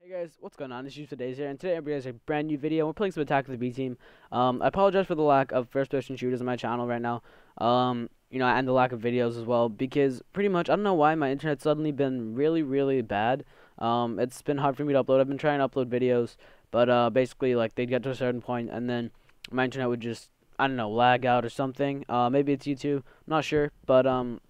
Hey guys, what's going on? It's Dreams4Days here, and today I'm bringing you guys a brand new video. We're playing some Attack of the B Team. Um, I apologize for the lack of first-person shooters on my channel right now. Um, you know, and the lack of videos as well, because pretty much I don't know why my internet's suddenly been really, really bad. Um, it's been hard for me to upload. I've been trying to upload videos, but uh, basically like they'd get to a certain point, and then my internet would just I don't know lag out or something. Uh, maybe it's YouTube. I'm not sure, but um,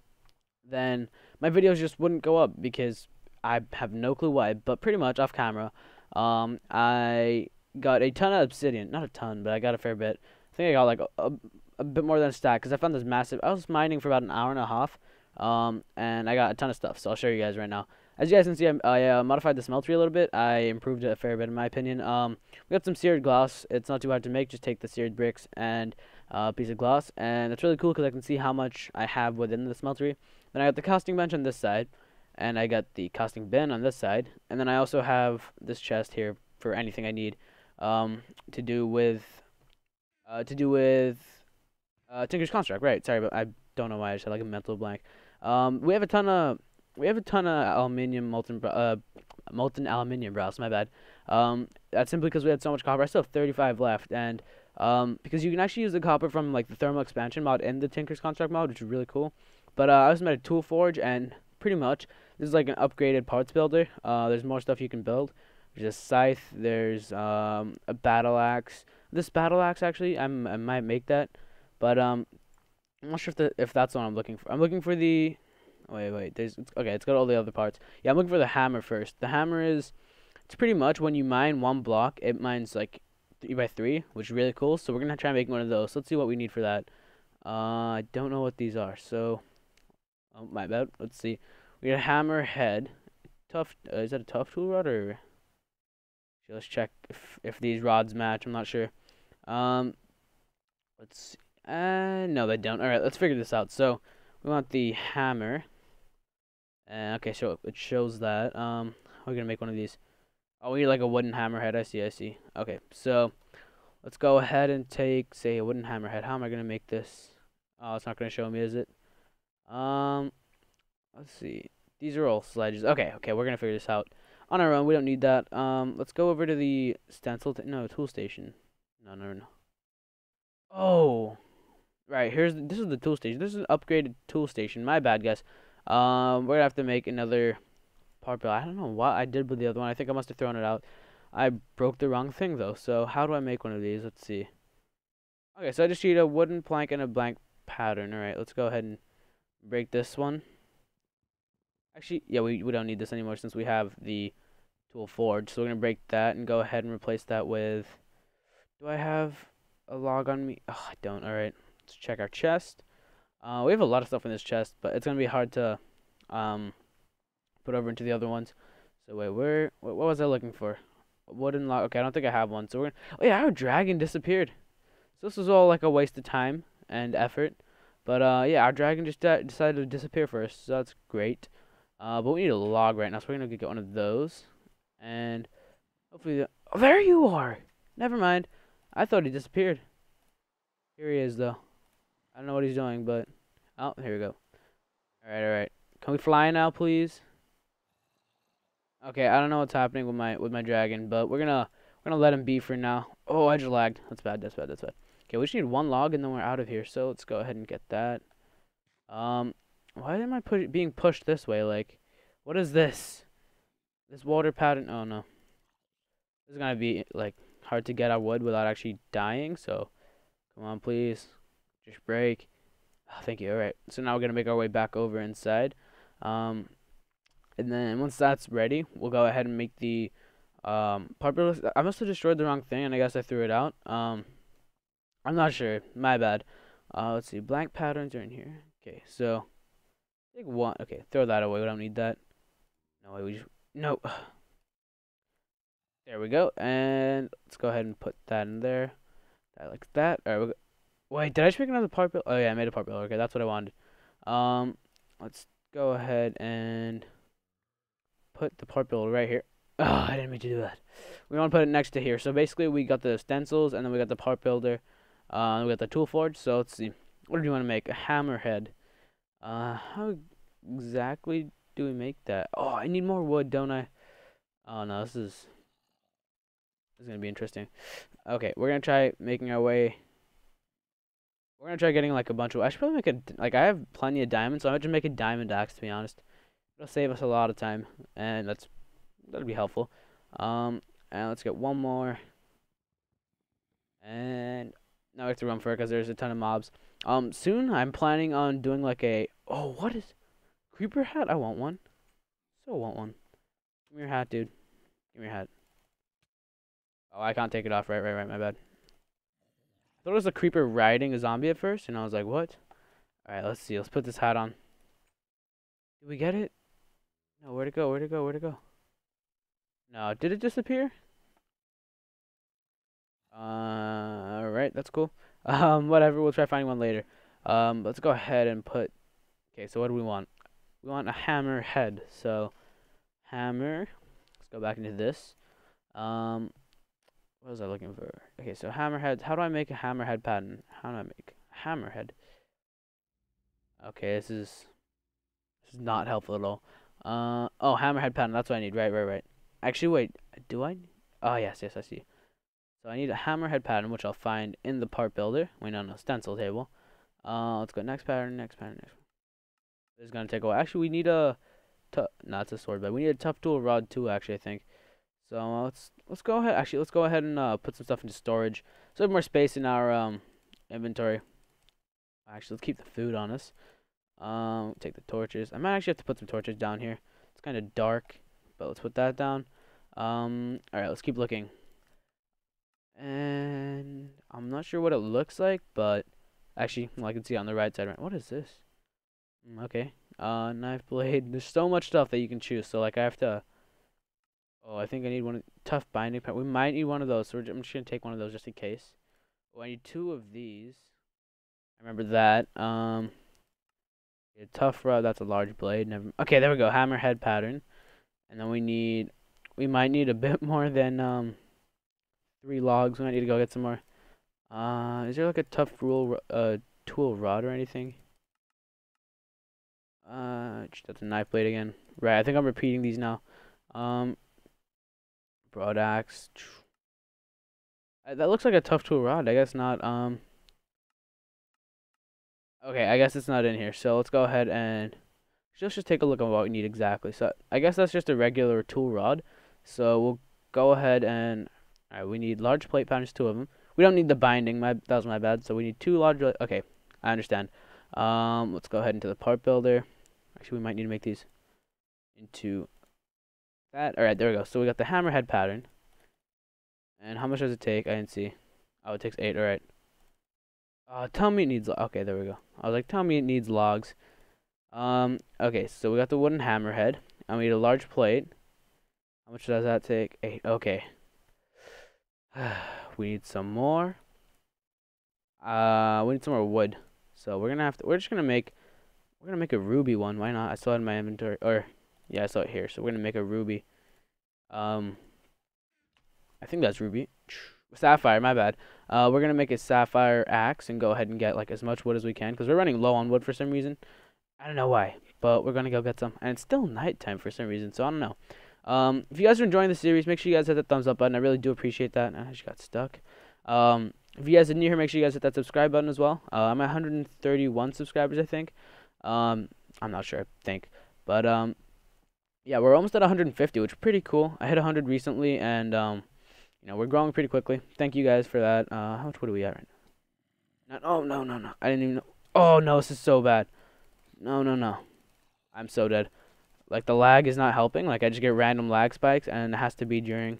then my videos just wouldn't go up because I have no clue why, but pretty much off camera, um, I got a ton of obsidian. Not a ton, but I got a fair bit. I think I got like a, a, bit more than a stack because I found this massive. I was mining for about an hour and a half, um, and I got a ton of stuff. So I'll show you guys right now. As you guys can see, I, I uh, modified the smeltery a little bit. I improved it a fair bit in my opinion. Um, we got some seared glass. It's not too hard to make. Just take the seared bricks and uh, piece of glass, and it's really cool because I can see how much I have within the smeltery. Then I got the casting bench on this side and I got the casting bin on this side, and then I also have this chest here for anything I need um, to do with uh, to do with uh, Tinkers' Construct. Right? Sorry, but I don't know why I just had like a mental blank. Um, we have a ton of we have a ton of aluminium molten uh, molten aluminium brass. My bad. Um, that's simply because we had so much copper. I still have 35 left, and um, because you can actually use the copper from like the thermal expansion mod in the Tinkers' Construct mod, which is really cool. But uh, I also made a tool forge, and pretty much this is like an upgraded parts builder. Uh, there's more stuff you can build. There's a scythe. There's um, a battle axe. This battle axe actually, I'm, I might make that, but um, I'm not sure if the, if that's what I'm looking for. I'm looking for the. Wait, wait. There's okay. It's got all the other parts. Yeah, I'm looking for the hammer first. The hammer is, it's pretty much when you mine one block, it mines like three by three, which is really cool. So we're gonna try and make one of those. let's see what we need for that. Uh, I don't know what these are. So, oh my bad. Let's see. We got a hammer head. Tough. Uh, is that a tough tool rod or? Let's check if if these rods match. I'm not sure. Um, let's. Uh, no, they don't. All right, let's figure this out. So we want the hammer. Uh, okay, so it shows that. Um, we're gonna make one of these. Oh, we need like a wooden hammerhead. I see. I see. Okay, so let's go ahead and take, say, a wooden hammerhead. How am I gonna make this? Oh, it's not gonna show me, is it? Um, Let's see. These are all sledges. Okay, okay, we're gonna figure this out on our own. We don't need that. Um, let's go over to the stencil. no, tool station. No, no, no. Oh, right. Here's the, this is the tool station. This is an upgraded tool station. My bad, guys. Um, we're gonna have to make another part bill. I don't know what I did with the other one. I think I must have thrown it out. I broke the wrong thing though. So how do I make one of these? Let's see. Okay, so I just need a wooden plank and a blank pattern. All right, let's go ahead and break this one. Actually, yeah, we, we don't need this anymore since we have the tool forge. So we're going to break that and go ahead and replace that with... Do I have a log on me? Oh, I don't. All right. Let's check our chest. Uh, we have a lot of stuff in this chest, but it's going to be hard to um, put over into the other ones. So wait, where... What, what was I looking for? Wooden log. Okay, I don't think I have one. So we're... Gonna, oh, yeah, our dragon disappeared. So this was all like a waste of time and effort. But uh, yeah, our dragon just decided to disappear first. So that's great. Uh, but we need a log right now, so we're gonna get one of those. And hopefully, the oh, there you are. Never mind. I thought he disappeared. Here he is, though. I don't know what he's doing, but oh, here we go. All right, all right. Can we fly now, please? Okay, I don't know what's happening with my with my dragon, but we're gonna we're gonna let him be for now. Oh, I just lagged. That's bad. That's bad. That's bad. Okay, we just need one log and then we're out of here. So let's go ahead and get that. Um, why am I push being pushed this way? Like, what is this? This water pattern? Oh no. This is gonna be like hard to get our wood without actually dying. So, come on, please, just break. Oh, thank you. All right. So now we're gonna make our way back over inside. Um, and then once that's ready, we'll go ahead and make the um popular. I must have destroyed the wrong thing, and I guess I threw it out. Um, I'm not sure. My bad. Uh, let's see. Blank patterns are in here. Okay, so Take one. Okay, throw that away. We don't need that. No, we just no. There we go. And let's go ahead and put that in there. That like that. All right. Wait, did I just make another build? Oh yeah, I made a build. Okay, that's what I wanted. Um, let's go ahead and put the part builder right here. Oh, I didn't mean to do that. We want to put it next to here. So basically, we got the stencils, and then we got the part builder. Uh, we got the tool forge. So let's see. What do you want to make? A hammerhead. Uh, how exactly do we make that? Oh, I need more wood, don't I? Oh no, this is this is gonna be interesting. Okay, we're gonna try making our way. We're gonna try getting like a bunch of. I should probably make a like. I have plenty of diamonds, so I might just make a diamond axe. To be honest, it'll save us a lot of time, and that's that'll be helpful. Um, and let's get one more. And now we have to run for it because there's a ton of mobs. Um, soon I'm planning on doing like a. Oh, what is creeper hat? I want one. So I want one. Give me your hat, dude. Give me your hat. Oh, I can't take it off. Right, right, right. My bad. I thought it was a creeper riding a zombie at first, and I was like, what? Alright, let's see. Let's put this hat on. Did we get it? No, where'd it go? Where'd it go? Where'd it go? No, did it disappear? Uh, alright, that's cool. Um, whatever, we'll try finding one later. Um, let's go ahead and put... Okay, so what do we want? We want a hammer head. So, hammer. Let's go back into this. Um, what was I looking for? Okay, so hammerhead. How do I make a hammerhead pattern? How do I make hammerhead? Okay, this is this is not helpful at all. Uh oh, hammerhead pattern. That's what I need. Right, right, right. Actually, wait. Do I? Oh yes, yes, I see. So I need a hammerhead pattern, which I'll find in the part builder. Wait, no, no, stencil table. Uh, let's go next pattern, next pattern, next. This is gonna take a while. Actually, we need a, not no, a sword, but we need a tough tool rod too. Actually, I think. So uh, let's let's go ahead. Actually, let's go ahead and uh, put some stuff into storage, so we have more space in our um, inventory. Actually, let's keep the food on us. Um, take the torches. I might actually have to put some torches down here. It's kind of dark, but let's put that down. Um, all right, let's keep looking. And I'm not sure what it looks like, but actually, well, I can see on the right side. Right, what is this? Mm, okay. Uh, knife blade. There's so much stuff that you can choose. So like, I have to Oh, I think I need one tough binding We might need one of those, so I'm just gonna take one of those just in case. Oh, I need two of these. I remember that. Um, tough rod. That's a large blade. Never. Okay, there we go. Hammerhead pattern, and then we need. We might need a bit more than um. Three logs. We might need to go get some more. Uh, is there like a tough rule uh tool rod or anything? Uh, that's a knife blade again. Right. I think I'm repeating these now. Um, Broad axe. Uh, that looks like a tough tool rod. I guess not. Um. Okay, I guess it's not in here. So let's go ahead and let's just take a look at what we need exactly. So I guess that's just a regular tool rod. So we'll go ahead and all right. We need large plate patterns, two of them. We don't need the binding. My that was my bad. So we need two large. Okay, I understand. Um, let's go ahead into the part builder. Actually, we might need to make these into that. Alright, there we go. So we got the hammerhead pattern. And how much does it take? I didn't see. Oh, it takes eight. Alright. Uh, tell me it needs... Okay, there we go. I was like, tell me it needs logs. Um, okay, so we got the wooden hammerhead. We need a large plate. How much does that take? Eight. Okay. we need some more. Uh, we need some more wood. So we're gonna have to... We're just gonna make... We're gonna make a ruby one. Why not? I still had my inventory. Or yeah, I saw it here. So we're gonna make a ruby. Um, I think that's ruby. Sapphire, my bad. Uh, we're gonna make a sapphire axe and go ahead and get like as much wood as we can because we're running low on wood for some reason. I don't know why, but we're gonna go get some. And it's still nighttime for some reason, so I don't know. Um, if you guys are enjoying the series, make sure you guys hit that thumbs up button. I really do appreciate that. I just got stuck. Um, if you guys are new here, make sure you guys hit that subscribe button as well. Uh, I'm at 131 subscribers, I think. Um, I'm not sure. I think, but um, yeah, we're almost at 150, which is pretty cool. I hit 100 recently, and um, you know, we're growing pretty quickly. Thank you guys for that. Uh, how much wood are we at right now? Not, oh no, no, no! I didn't even know. Oh no, this is so bad. No, no, no! I'm so dead. Like the lag is not helping. Like I just get random lag spikes, and it has to be during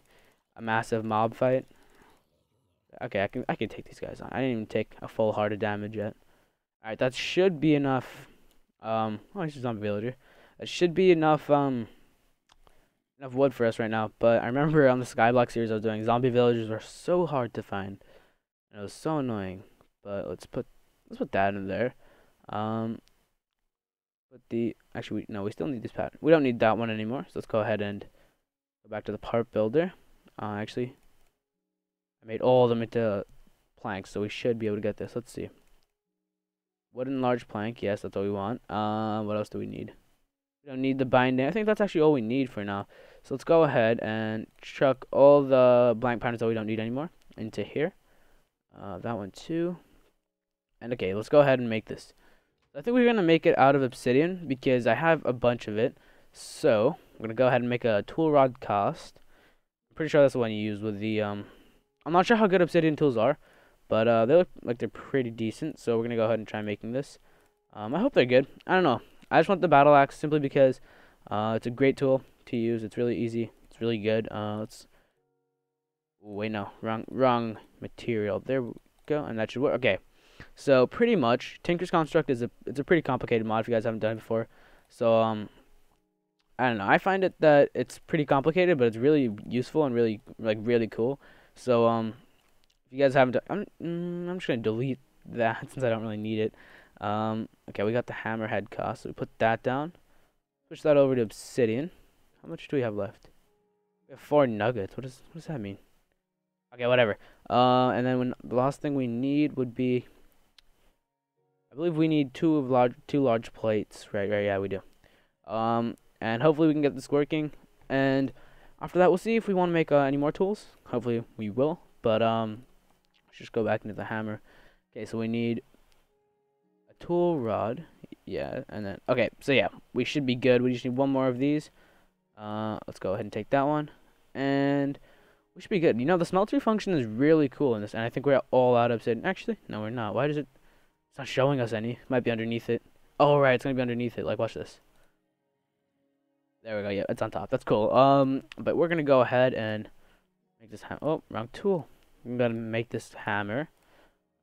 a massive mob fight. Okay, I can I can take these guys on. I didn't even take a full heart of damage yet. All right, that should be enough. Um, oh, he's a zombie villager. That should be enough. Um enough wood for us right now. But I remember on the Skyblock series I was doing, zombie villagers were so hard to find. And it was so annoying. But let's put let's put that in there. Um, put the actually we, no, we still need this pattern. We don't need that one anymore. So let's go ahead and go back to the part builder. Uh, actually, I made all of them into planks, so we should be able to get this. Let's see. Wooden large plank, yes, that's what we want. Uh, what else do we need? Don't need the binding. I think that's actually all we need for now. So let's go ahead and chuck all the blank patterns that we don't need anymore into here. Uh, that one too. And okay, let's go ahead and make this. I think we're going to make it out of obsidian because I have a bunch of it. So, I'm going to go ahead and make a tool rod cast. I'm pretty sure that's the one you use with the, um, I'm not sure how good obsidian tools are, but uh, they look like they're pretty decent. So we're going to go ahead and try making this. Um, I hope they're good. I don't know. I just want the battle axe simply because uh, it's a great tool to use. It's really easy. It's really good. Uh, let's, wait, no, wrong, wrong material. There we go, and that should work. Okay. So pretty much, Tinkers' Construct is a it's a pretty complicated mod if you guys haven't done it before. So um, I don't know. I find it that it's pretty complicated, but it's really useful and really like really cool. So um, if you guys haven't, done, I'm mm, I'm just gonna delete that since I don't really need it. Um, okay, we got the hammerhead cast, So we put that down. Push that over to obsidian. How much do we have left? We have four nuggets. What does what does that mean? Okay, whatever. Uh, and then when the last thing we need would be I believe we need two of large two large plates. Right, right, yeah, we do. Um, and hopefully we can get this working. And after that, we'll see if we want to make uh, any more tools. Hopefully we will. But um, let's just go back into the hammer. Okay, so we need tool rod. Yeah, and then okay, so yeah, we should be good. We just need one more of these. Uh, let's go ahead and take that one, and we should be good. You know, the smeltery function is really cool in this, and I think we're all out of obsidian. Actually, no, we're not. Why does it? It's not showing us any. Might be underneath it. Oh, right. It's going to be underneath it. Like, watch this. There we go. Yeah, it's on top. That's cool. Um, But we're going to go ahead and make this hammer. Oh, wrong tool. We're going to make this hammer.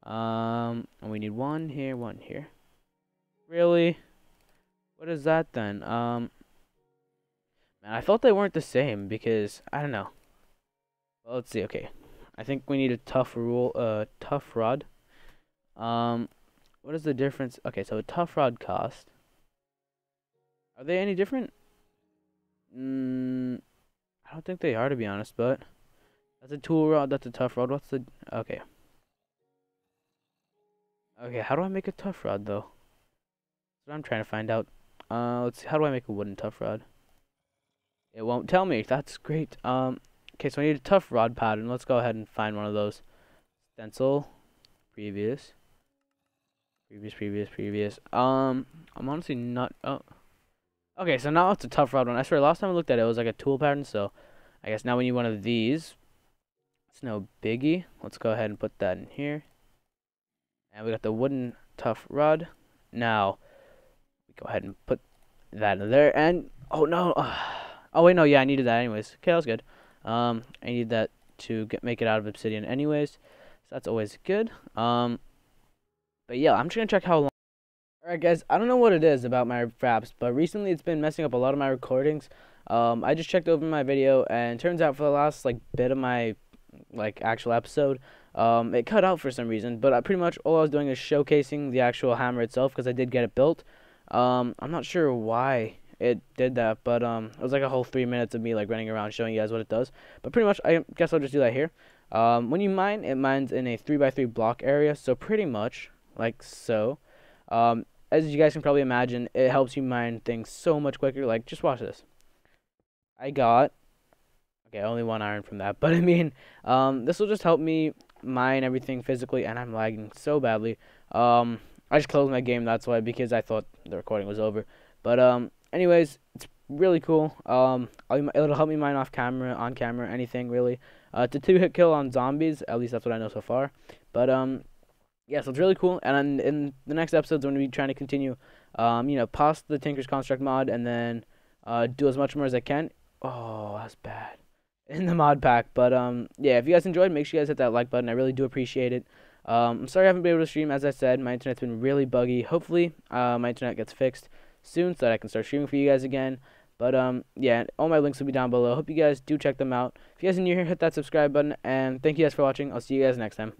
Um, and we need one here, one here. Really? What is that then? Um, man, I thought they weren't the same because, I don't know. Well, let's see. Okay. I think we need a tough rule, uh, tough rod. Um, what is the difference? Okay, so a tough rod cast. Are they any different? Mm, I don't think they are, to be honest, but that's a tool rod, that's a tough rod. What's the. Okay. Okay, how do I make a tough rod, though? That's what I'm trying to find out. Uh, let's see, how do I make a wooden tough rod? It won't tell me. That's great. Um, okay, so I need a tough rod pattern. Let's go ahead and find one of those. Stencil, previous. Previous, previous, previous. Um, I'm honestly not. Oh. Okay, so now it's a tough rod one. I swear, last time I looked at it, it was like a tool pattern. So, I guess now we need one of these. It's no biggie. Let's go ahead and put that in here. And we got the wooden tough rod. Now, we go ahead and put that in there. And oh no. Oh wait, no. Yeah, I needed that anyways. Okay, that was good. Um, I need that to get make it out of obsidian anyways. So that's always good. Um. But yeah, I'm just gonna check how long. Alright guys, I don't know what it is about my Fraps, but recently it's been messing up a lot of my recordings. Um, I just checked over my video, and turns out for the last like bit of my like actual episode, um, it cut out for some reason. But I, pretty much all I was doing is showcasing the actual hammer itself because I did get it built. Um, I'm not sure why it did that, but um, it was like a whole three minutes of me like running around showing you guys what it does. But pretty much, I guess I'll just do that here. Um, when you mine, it mines in a 3x3 block area, so pretty much like so. Um, as you guys can probably imagine, it helps you mine things so much quicker. Like, just watch this. I got, okay, only one iron from that, but I mean, um, this will just help me mine everything physically, and I'm lagging so badly. Um, I just closed my game, that's why, because I thought the recording was over. But, um, anyways, it's really cool. Um, it'll help me mine off camera, on camera, anything really. Uh, it's a two hit kill on zombies, at least that's what I know so far. But, um, yeah, so it's really cool. And in the next episodes, I'm going to be trying to continue, um, you know, past the Tinkers' Construct mod and then uh, do as much more as I can. Oh, that's bad. In the mod pack. But, um, yeah, if you guys enjoyed, make sure you guys hit that like button. I really do appreciate it. Um, I'm sorry I haven't been able to stream. As I said, my internet's been really buggy. Hopefully, uh, my internet gets fixed soon so that I can start streaming for you guys again. But, um, yeah, all my links will be down below. Hope you guys do check them out. If you guys are new here, hit that subscribe button. And thank you guys for watching. I'll see you guys next time.